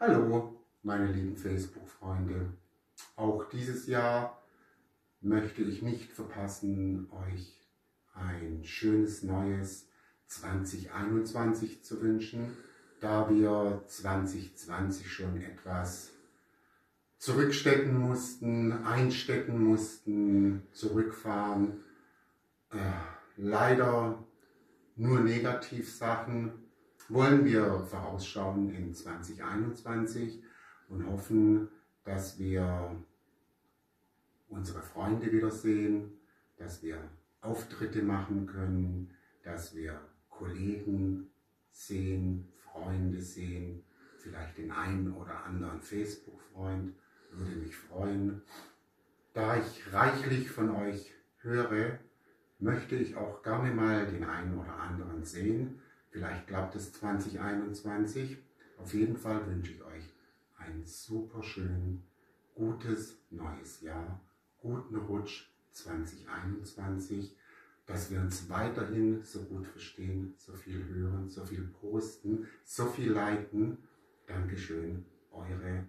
Hallo, meine lieben Facebook-Freunde. Auch dieses Jahr möchte ich nicht verpassen, euch ein schönes neues 2021 zu wünschen, da wir 2020 schon etwas zurückstecken mussten, einstecken mussten, zurückfahren. Äh, leider nur Negativsachen wollen wir vorausschauen in 2021 und hoffen, dass wir unsere Freunde wiedersehen, dass wir Auftritte machen können, dass wir Kollegen sehen, Freunde sehen, vielleicht den einen oder anderen Facebook-Freund, würde mich freuen. Da ich reichlich von euch höre, möchte ich auch gerne mal den einen oder anderen sehen. Vielleicht klappt es 2021. Auf jeden Fall wünsche ich euch ein super schön, gutes neues Jahr, guten Rutsch 2021, dass wir uns weiterhin so gut verstehen, so viel hören, so viel posten, so viel liken. Dankeschön, eure.